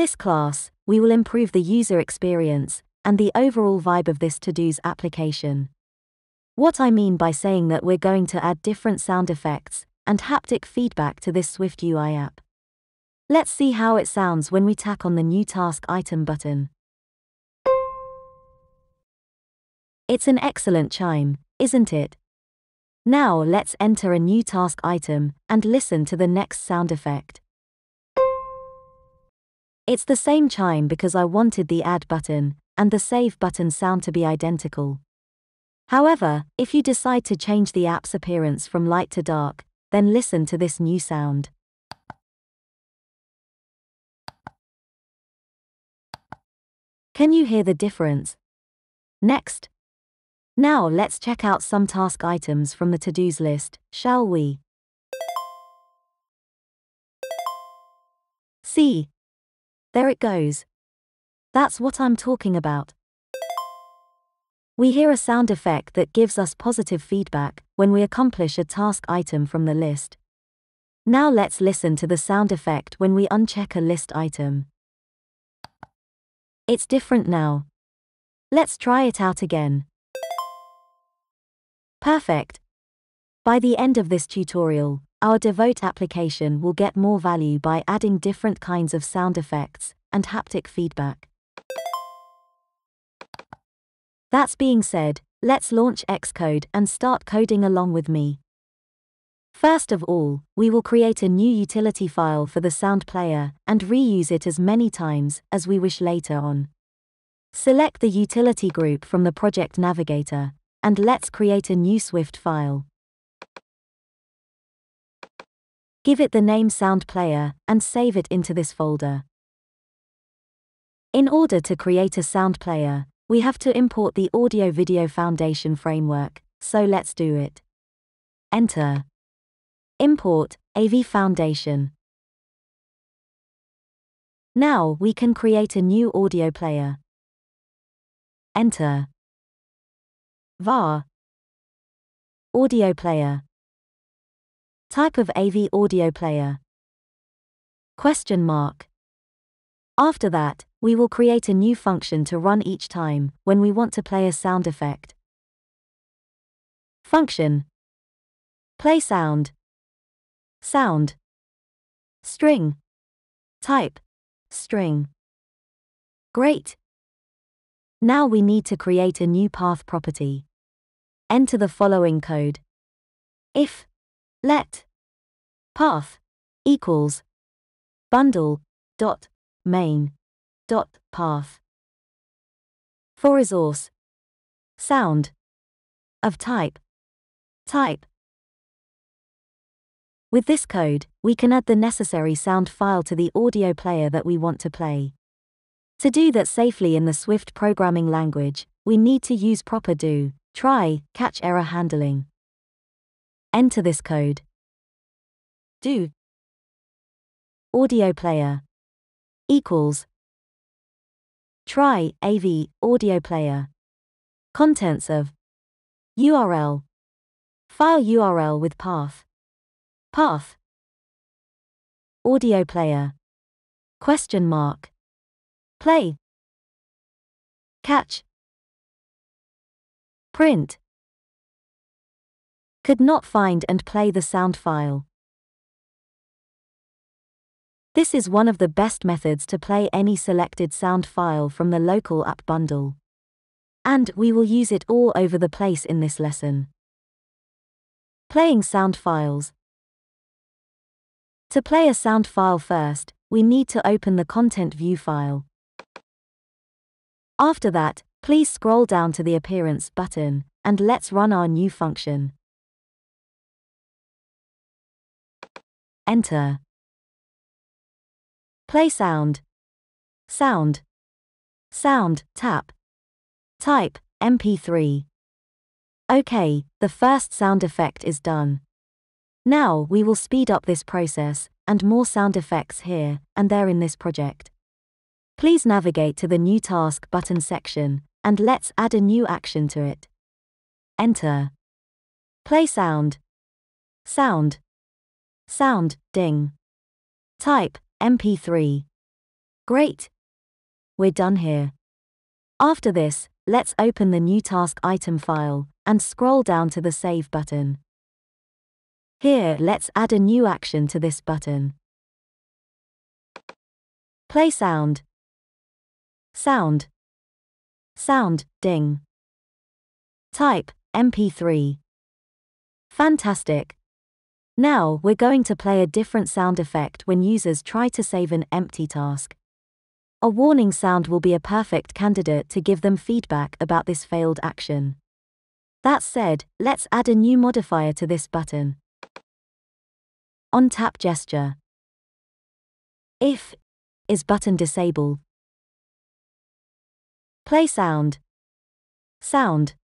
this class, we will improve the user experience and the overall vibe of this to-dos application. What I mean by saying that we're going to add different sound effects and haptic feedback to this Swift UI app. Let's see how it sounds when we tack on the new task item button. It's an excellent chime, isn't it? Now let's enter a new task item and listen to the next sound effect. It's the same chime because I wanted the add button and the save button sound to be identical. However, if you decide to change the app's appearance from light to dark, then listen to this new sound. Can you hear the difference? Next. Now let's check out some task items from the to-dos list, shall we? See. There it goes. That's what I'm talking about. We hear a sound effect that gives us positive feedback when we accomplish a task item from the list. Now let's listen to the sound effect when we uncheck a list item. It's different now. Let's try it out again. Perfect. By the end of this tutorial, our Devote application will get more value by adding different kinds of sound effects and haptic feedback. That's being said, let's launch Xcode and start coding along with me. First of all, we will create a new utility file for the sound player and reuse it as many times as we wish later on. Select the utility group from the project navigator, and let's create a new Swift file. Give it the name Sound Player and save it into this folder. In order to create a sound player, we have to import the Audio Video Foundation framework, so let's do it. Enter. Import AV Foundation. Now we can create a new audio player. Enter. var. Audio player. Type of AV audio player. Question mark. After that, we will create a new function to run each time when we want to play a sound effect. Function. Play sound. Sound. String. Type. String. Great. Now we need to create a new path property. Enter the following code. If let. Path equals bundle dot main dot path. For resource. Sound of type. Type. With this code, we can add the necessary sound file to the audio player that we want to play. To do that safely in the Swift programming language, we need to use proper do, try, catch error handling. Enter this code. Do audio player equals try AV audio player contents of URL file URL with path path audio player question mark Play. Catch. Print. Could not find and play the sound file. This is one of the best methods to play any selected sound file from the local app bundle. And we will use it all over the place in this lesson. Playing sound files. To play a sound file first, we need to open the content view file. After that, please scroll down to the Appearance button, and let's run our new function. Enter. Play sound. Sound. Sound, tap. Type, MP3. OK, the first sound effect is done. Now we will speed up this process, and more sound effects here and there in this project. Please navigate to the New Task button section, and let's add a new action to it. Enter. Play sound. Sound. Sound, ding. Type, MP3. Great. We're done here. After this, let's open the new task item file and scroll down to the Save button. Here, let's add a new action to this button. Play sound. Sound. Sound, ding. Type, MP3. Fantastic. Now, we're going to play a different sound effect when users try to save an empty task. A warning sound will be a perfect candidate to give them feedback about this failed action. That said, let's add a new modifier to this button. On tap gesture. If is button disable. Play sound. Sound.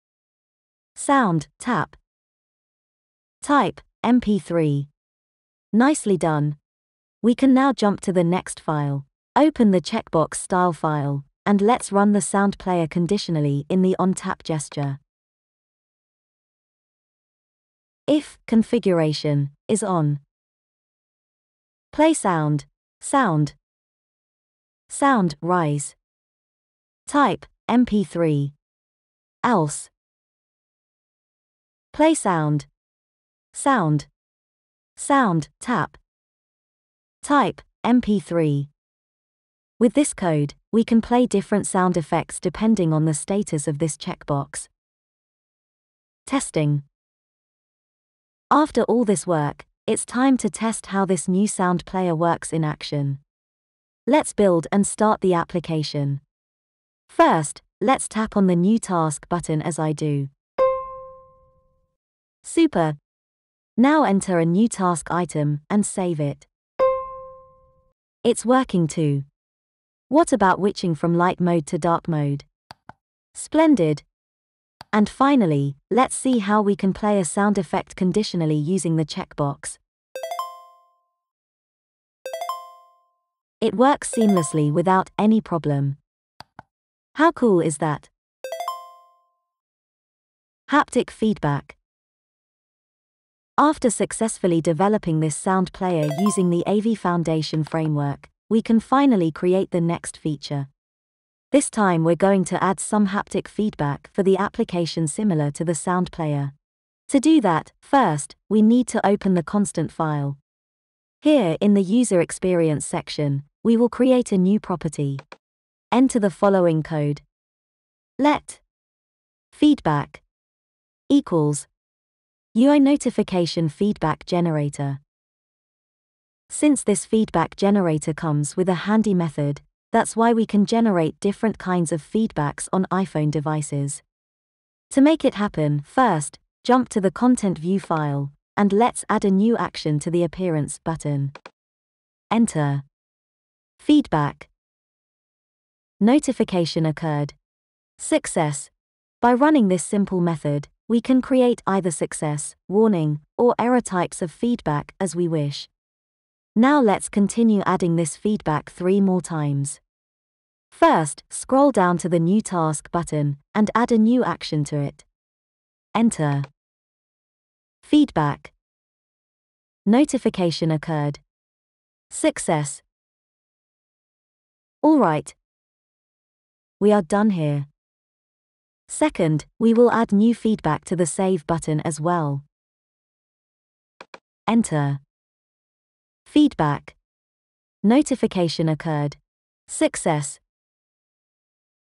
Sound, tap. Type, MP3. Nicely done. We can now jump to the next file. Open the checkbox style file, and let's run the sound player conditionally in the on tap gesture. If configuration is on. Play sound, sound, sound, rise. Type, MP3. Else. Play sound, sound, sound, tap. Type, MP3. With this code, we can play different sound effects depending on the status of this checkbox. Testing. After all this work, it's time to test how this new sound player works in action. Let's build and start the application. First, let's tap on the New Task button as I do. Super. Now enter a new task item and save it. It's working too. What about witching from light mode to dark mode? Splendid. And finally, let's see how we can play a sound effect conditionally using the checkbox. It works seamlessly without any problem. How cool is that? Haptic feedback. After successfully developing this sound player using the AV Foundation framework, we can finally create the next feature. This time we're going to add some haptic feedback for the application similar to the sound player. To do that, first, we need to open the constant file. Here in the user experience section, we will create a new property. Enter the following code. Let feedback equals UI notification feedback generator. Since this feedback generator comes with a handy method, that's why we can generate different kinds of feedbacks on iPhone devices. To make it happen, first, jump to the Content View file, and let's add a new action to the Appearance button. Enter. Feedback. Notification occurred. Success. By running this simple method, we can create either success, warning, or error types of feedback as we wish. Now let's continue adding this feedback three more times. First, scroll down to the New Task button and add a new action to it. Enter. Feedback. Notification occurred. Success. Alright. We are done here. Second, we will add new feedback to the Save button as well. Enter. Feedback. Notification occurred. Success.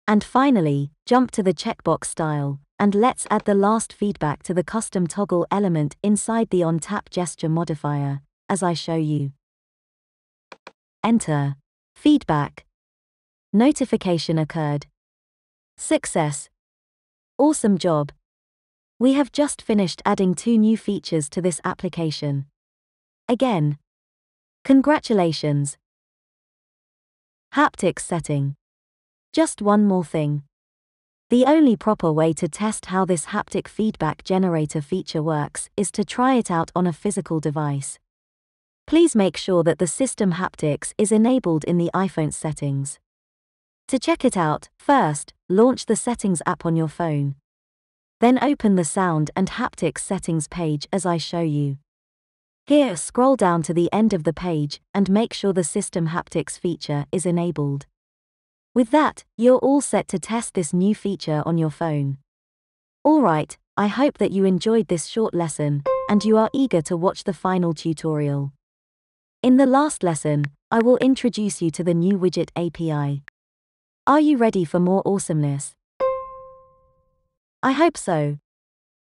And finally, jump to the checkbox style, and let's add the last feedback to the custom toggle element inside the on-tap gesture modifier, as I show you. Enter. Feedback. Notification occurred. Success. Awesome job. We have just finished adding two new features to this application. Again, Congratulations! Haptics setting. Just one more thing. The only proper way to test how this haptic feedback generator feature works is to try it out on a physical device. Please make sure that the system haptics is enabled in the iPhone settings. To check it out, first, launch the Settings app on your phone. Then open the Sound and Haptics Settings page as I show you. Here, scroll down to the end of the page and make sure the System Haptics feature is enabled. With that, you're all set to test this new feature on your phone. Alright, I hope that you enjoyed this short lesson, and you are eager to watch the final tutorial. In the last lesson, I will introduce you to the new widget API. Are you ready for more awesomeness? I hope so.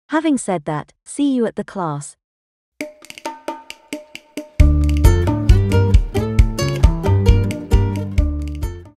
Having said that, see you at the class.